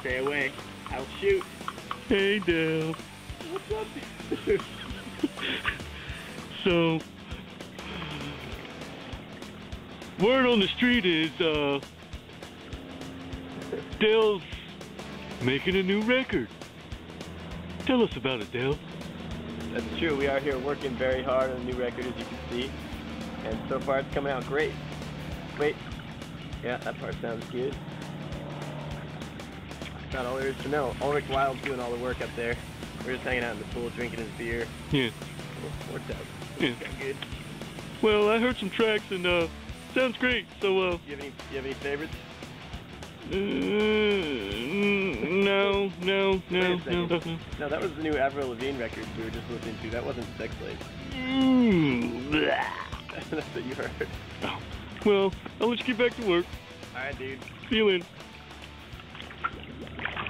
Stay away. I'll shoot. Hey, Del. What's up? So, word on the street is, uh, Del's making a new record. Tell us about it, Dale. That's true. We are here working very hard on a new record, as you can see. And so far, it's coming out great. Wait. Yeah, that part sounds good. That's all there is to know. Ulrich Wild's doing all the work up there. We're just hanging out in the pool, drinking his beer. Yeah. Worked out. Yeah. Good. Well, I heard some tracks and, uh, sounds great. So, uh, Do you have any? Do you have any favorites? uh no, no, Wait no, no. No, that was the new Avril Lavigne record we were just listening to. That wasn't Sex Slave. Mm. That's what you heard. Oh. Well, I'll let you get back to work. All right, dude. See you later.